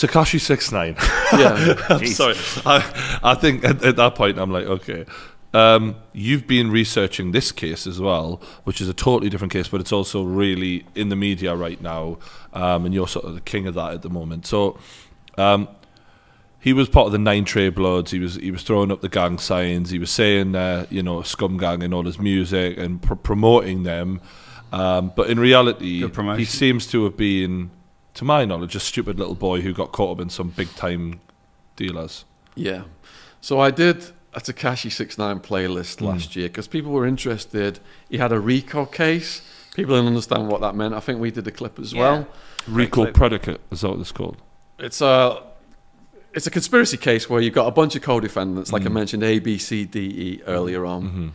Tekashi six nine. Yeah. I'm sorry. I, I think at, at that point I'm like, okay. Um, you've been researching this case as well, which is a totally different case, but it's also really in the media right now, um, and you're sort of the king of that at the moment. So, um, he was part of the Nine Trey Bloods. He was he was throwing up the gang signs. He was saying, uh, you know, scum gang in all his music and pr- promoting them. Um, but in reality, he seems to have been, to my knowledge, a stupid little boy who got caught up in some big time dealers. Yeah. So I did a Tekashi 69 playlist hmm. last year because people were interested. He had a RICO case. People didn't understand what that meant. I think we did a clip as Yeah. well. Recall predicate is that what it's called? It's a it's a conspiracy case where you've got a bunch of co-defendants, like I hmm. mentioned, A, B, C, D, E earlier on. Mm-hmm.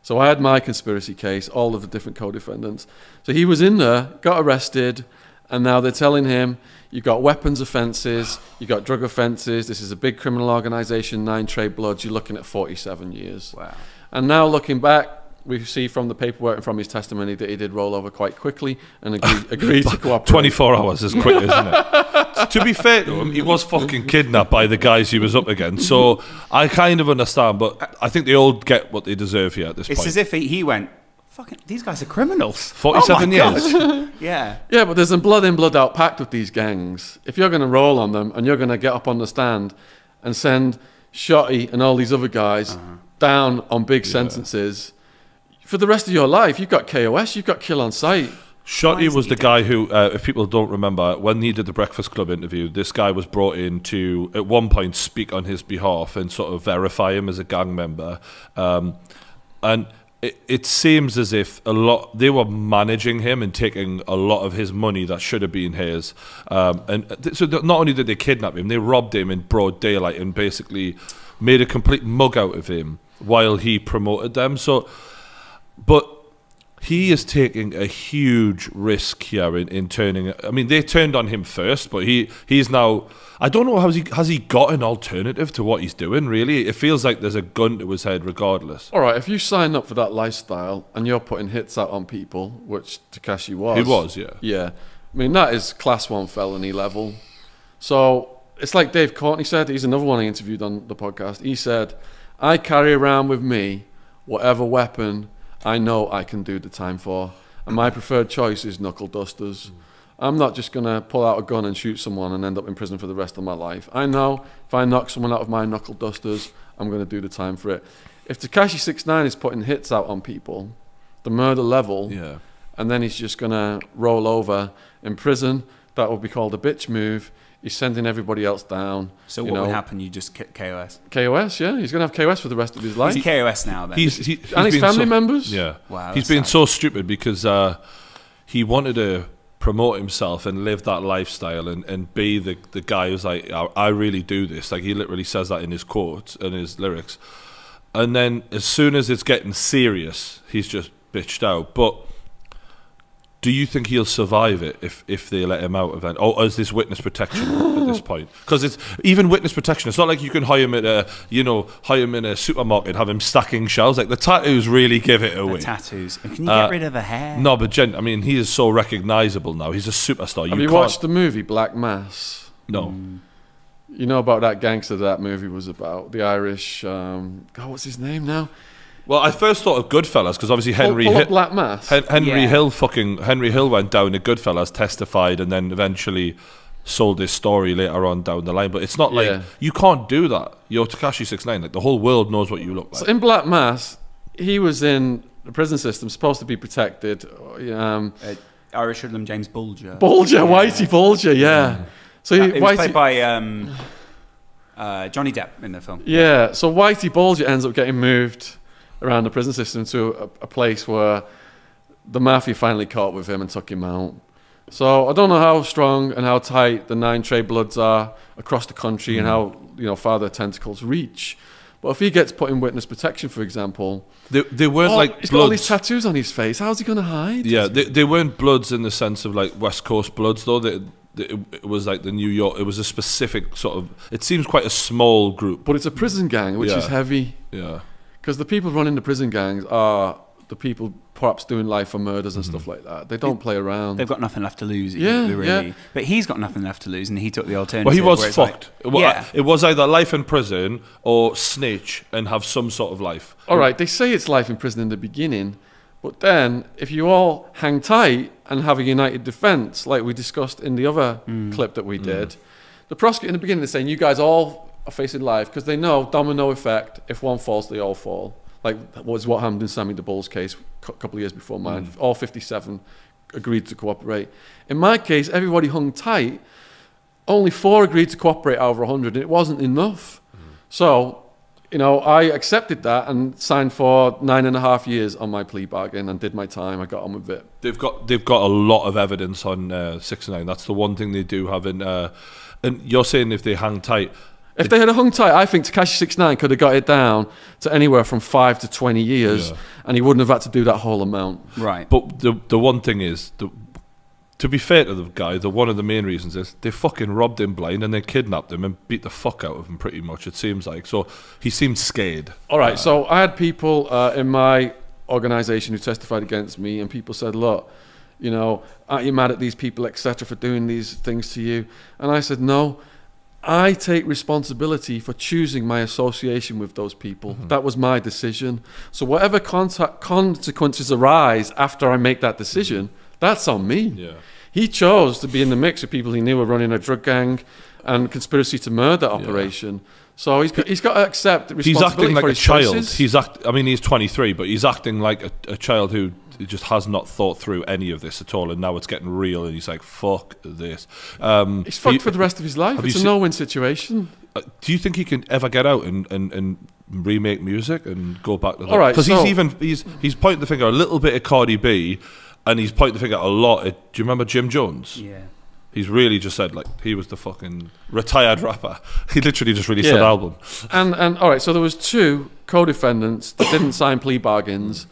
So I had my conspiracy case, all of the different co-defendants. So he was in there, got arrested, and now they're telling him you've got weapons offences, you've got drug offences. This is a big criminal organisation, Nine Trey Bloods. You're looking at 47 years. Wow. And now looking back, we see from the paperwork and from his testimony that he did roll over quite quickly and agree, agreed to cooperate. 24 hours is quick, isn't it? to be fair to him, he was fucking kidnapped by the guys he was up against. So I kind of understand, but I think they all get what they deserve here at this It's point. It's as if he, he went, fucking, these guys are criminals. 47 Oh years. Yeah. Yeah, but there's a blood in, blood out pact with these gangs. If you're going to roll on them and you're going to get up on the stand and send Shotty and all these other guys Uh-huh. down on big sentences for the rest of your life, you've got KOS, you've got kill on sight. Shotty was he the guy who, uh, if people don't remember, when he did the Breakfast Club interview, this guy was brought in to, at one point, speak on his behalf and sort of verify him as a gang member. Um, and it, seems as if a lot they were managing him and taking a lot of his money that should have been his. Um, and th- so th- not only did they kidnap him, they robbed him in broad daylight and basically made a complete mug out of him while he promoted them. So, but he is taking a huge risk here in, in turning. I mean, they turned on him first, but he he's now. I don't know how he has he got an alternative to what he's doing. Really, it feels like there's a gun to his head, regardless. All right, if you sign up for that lifestyle and you're putting hits out on people, which Tekashi was. He was, yeah. Yeah. I mean, that is class one felony level. So it's like Dave Courtney said, he's another one I interviewed on the podcast. He said, I carry around with me whatever weapon I know I can do the time for. And my preferred choice is knuckle dusters. I'm not just going to pull out a gun and shoot someone and end up in prison for the rest of my life. I know if I knock someone out of my knuckle dusters, I'm going to do the time for it. If Tekashi 69 is putting hits out on people, the murder level, Yeah. and then he's just going to roll over in prison. That would be called a bitch move. He's sending everybody else down. So you what know. would happen? You just K- KOS. KOS, yeah, he's going to have KOS for the rest of his life. He's KOS now then. He's, he, he's and his family so- members. Yeah. Wow, He's that's been so stupid because uh, he wanted to promote himself and live that lifestyle and, and be the, the guy who's like, I, I really do this. Like he literally says that in his quotes and his lyrics. And then as soon as it's getting serious, he's just bitched out. But do you think he'll survive it if, if they let him out of event? Or is this witness protection at this point? Because it's even witness protection. It's not like you can hire him at a you know hire him in a supermarket, have him stacking shelves. Like the tattoos really give it the away. tattoos. And can you Uh, get rid of the hair? No, but Jen, I mean, he is so recognizable now. He's a superstar. Have you, can't- watched the movie Black Mass? No. You know about that gangster that movie was about? The Irish. Um, God, what's his name now? Well, I first thought of Goodfellas because obviously Henry pull, pull Hill, Black Mass. Hen- Henry Yeah. Hill fucking Henry Hill went down to Goodfellas, testified, and then eventually sold his story later on down the line. But it's not like Yeah. you can't do that. You're Tekashi Six Nine. Like the whole world knows what you look like. So in Black Mass, he was in the prison system, supposed to be protected. Um, Uh, Irish hoodlum James Bulger. Bulger, Whitey Bulger, yeah. So he, it was Whitey, played by um, uh, Johnny Depp in the film. Yeah, so Whitey Bulger ends up getting moved around the prison system to a, a place where the mafia finally caught with him and took him out. So I don't know how strong and how tight the nine trey bloods are across the country and mm. how you know far their tentacles reach. But if he gets put in witness protection, for example, They, they weren't oh, like he's got all these tattoos on his face. How's he going to hide? Yeah, they, they weren't bloods in the sense of like West Coast bloods, though. They, it was like the New York. It was a specific sort of. It seems quite a small group. But it's a prison gang, which is heavy Yeah. Because the people running the prison gangs are the people perhaps doing life for murders and stuff mm-hmm. like that. They don't play around. They've got nothing left to lose. Yeah, really. yeah. But he's got nothing left to lose, and he took the alternative. Well, he was where it's like- fucked. Yeah. it was either life in prison or snitch and have some sort of life. All right, they say it's life in prison in the beginning, but then if you all hang tight and have a united defence, like we discussed in the other mm. clip that we mm. did, the prosecutor in the beginning is saying you guys all are facing life because they know domino effect. If one falls, they all fall. Like that was what happened in Sammy the Bull's case a couple of years before mine. All 57 agreed to cooperate. In my case, everybody hung tight. Only four agreed to cooperate out over 100, and it wasn't enough. So you know, I accepted that and signed for nine and a half years on my plea bargain and did my time. I got on with it. They've got they've got a lot of evidence on uh, six and nine. That's the one thing they do have in. Uh, and you're saying if they hang tight, If they had hung tight, I think Tekashi 69 could have got it down to anywhere from five to 20 years Yeah. and he wouldn't have had to do that whole amount. right. But the the one thing is, the, to be fair to the guy, the one of the main reasons is they fucking robbed him blind and they kidnapped him and beat the fuck out of him. Pretty much, it seems like. So he seemed scared. All right, so I had people uh, in my organization who testified against me, and people said, "Look, you know, aren't you mad at these people, etc., for doing these things to you?" And I said, "No, I take responsibility for choosing my association with those people. Mm-hmm. That was my decision. So whatever consequences arise after I make that decision, mm-hmm. that's on me." Yeah. He chose to be in the mix of people he knew were running a drug gang and conspiracy to murder operation. So he's got, he's got to accept He's acting like for a his child. choices. He's act. I mean, he's 23, but he's acting like a, a child who just has not thought through any of this at all, and now it's getting real, and he's like, "Fuck this." Um, He's fucked you- for the rest of his life. It's a seen- no-win situation. Uh, do you think he can ever get out and, and, and remake music and go back to that? All right, because so- he's even he's he's pointing the finger a little bit at Cardi B, and he's pointing the finger a lot at. Do you remember Jim Jones? yeah. He's really just said like he was the fucking retired rapper. He literally just released an album. And and all right, so there was two co-defendants that didn't sign plea bargains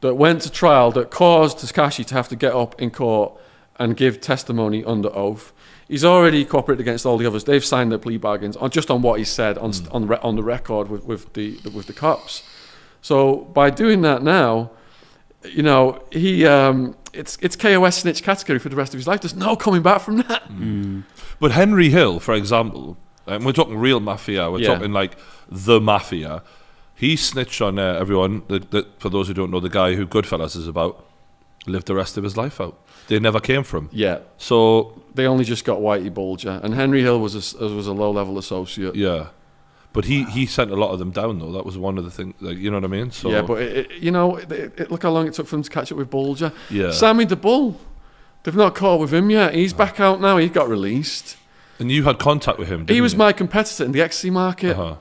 that went to trial that caused Tekashi to have to get up in court and give testimony under oath. He's already cooperated against all the others. They've signed their plea bargains on just on what he said on st- on re- on the record with, with the with the cops. So by doing that now, you know he um, it's it's KOS snitch category for the rest of his life. There's no coming back from that. But Henry Hill, for example, and we're talking real mafia. We're Yeah. talking like the mafia. He snitched on uh, everyone. That, that, for those who don't know, the guy who Goodfellas is about lived the rest of his life out. They never came from. Yeah, So they only just got Whitey Bulger, and Henry Hill was a, was a low level associate. yeah, but he he sent a lot of them down though. That was one of the things. Like, you know what I mean? So yeah, but it, it, you know, it, look how long it took for them to catch up with Bulger. yeah. Sammy the Bull, they've not caught with him yet. He's back out now. He got released. and you had contact with him. Didn't he was you? my competitor in the XC market. Uh-huh.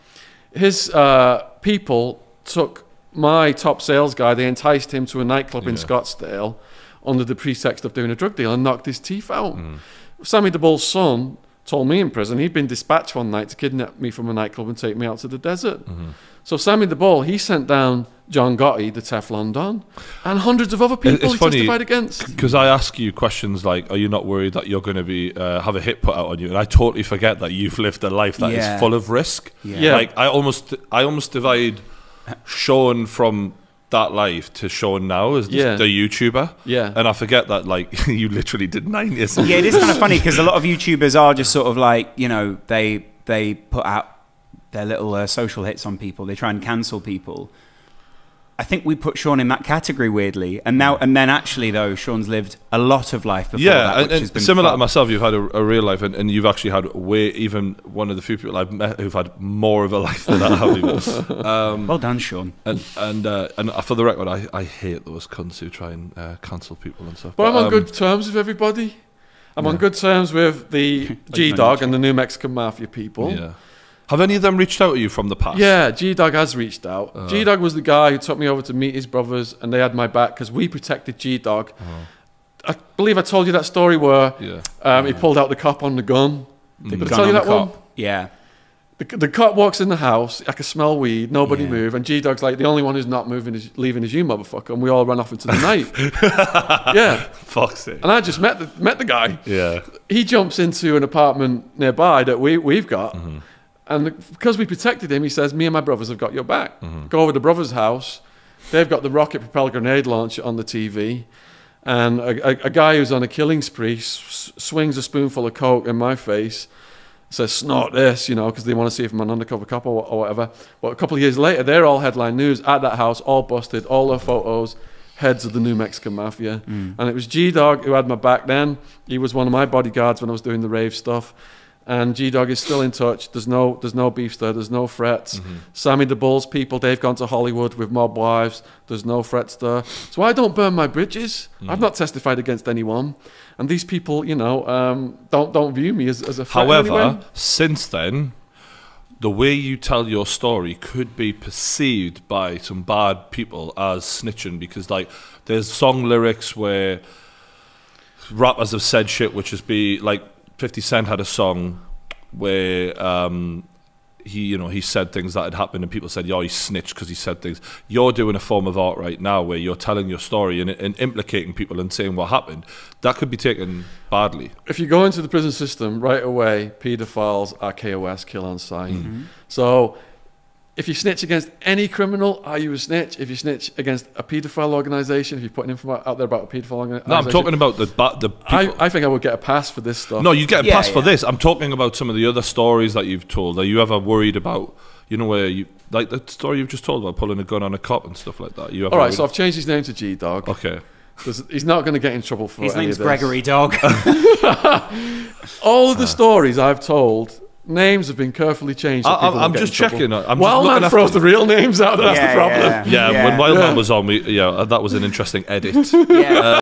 His uh, people took my top sales guy. They enticed him to a nightclub in Scottsdale under the pretext of doing a drug deal and knocked his teeth out. Mm. Sammy the Bull's son told me in prison he'd been dispatched one night to kidnap me from a nightclub and take me out to the desert. Mm-hmm. So Sammy the Bull, he sent down John Gotti, the Teflon Don, and hundreds of other people it's he funny- testified against. Because I ask you questions like, "Are you not worried that you're going to be uh, have a hit put out on you?" And I totally forget that you've lived a life that is Yeah. full of risk. Yeah. Yeah. Like I almost, I almost divide Shaun from that life to Shaun now as Yeah. the YouTuber. Yeah. And I forget that like you literally did nine years. yeah, it is kind of funny because a lot of YouTubers are just sort of like you know they they put out their little uh, social hits on people. They try and cancel people. I think we put Shaun in that category weirdly, and now and then actually though Shaun's lived a lot of life before Yeah, that, and, has and been similar to myself, you've had a, a real life, and, and you've actually had way even one of the few people I've met who've had more of a life than I have. even. um, Well done, Shaun. and and uh, and for the record, I, I hate those cunts who try and uh, cancel people and stuff. But I'm on um, good terms with everybody. I'm on good terms with the G Dog and the New Mexican Mafia people. Yeah. Have any of them reached out to you from the past? Yeah, G Dog has reached out. Uh-huh. G Dog was the guy who took me over to meet his brothers, and they had my back because we protected G Dog. I believe I told you that story where Yeah. um, he pulled out the cop on the gun. The Did I tell you on that one? Yeah. The, the cop walks in the house. I can smell weed. Nobody Yeah. move. And G Dog's like, the only one who's not moving is leaving is you, motherfucker. And we all ran off into the night. yeah. Fuck's sake. And I just met the met the guy. Yeah. he jumps into an apartment nearby that we, we've got. Mm-hmm. And because we protected him, he says, Me and my brothers have got your back. Mm-hmm. Go over to brother's house. they've got the rocket propelled grenade launcher on the TV, and a, a, a guy who's on a killing spree s- swings a spoonful of coke in my face. Says snort this, you know, because they want to see if I'm an undercover cop or, or whatever. But a couple of years later, they're all headline news at that house, all busted, all their photos, heads of the New Mexican Mafia. And it was G Dog who had my back then. He was one of my bodyguards when I was doing the rave stuff. And G Dog is still in touch. There's no, there's no beef there. There's no threats. Sammy the Bulls people, they've gone to Hollywood with mob wives. There's no threats there. So I don't burn my bridges. I've not testified against anyone. And these people, you know, um, don't don't view me as, as a. However, since then, the way you tell your story could be perceived by some bad people as snitching because, like, there's song lyrics where rappers have said shit, which is be like 50 Cent had a song where um, he, you know, he said things that had happened, and people said, "Yo, he snitched because he said things." You're doing a form of art right now where you're telling your story and, and implicating people and saying what happened. That could be taken badly. if you go into the prison system right away, paedophiles are KOS, kill on sight. So if you snitch against any criminal, are you a snitch? If you snitch against a paedophile organisation, if you're putting info out there about a paedophile organisation, No, I'm talking about the ba- the people. I, I think I would get a pass for this stuff. No, you get a Yeah, pass for this. I'm talking about some of the other stories that you've told. Are you ever worried about, you know, where you like the story you've just told about pulling a gun on a cop and stuff like that? You All right, worried- so I've changed his name to G Dog. okay. He's not going to get in trouble for it. His any name's of this. Gregory Dog. All of the stories I've told, names have been carefully changed. I- people I'm- don't I'm get just checking. I'm just Wildman looking after- throws the real names out. That's Yeah, the problem. yeah. Yeah, when Wildman Yeah. was on, we yeah, that was an interesting edit. yeah. Uh,